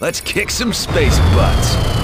Let's kick some space butts.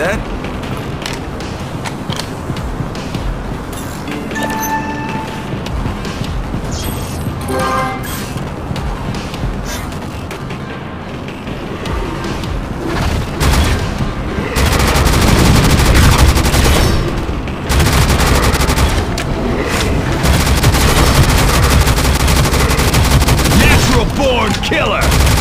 that. Natural born killer!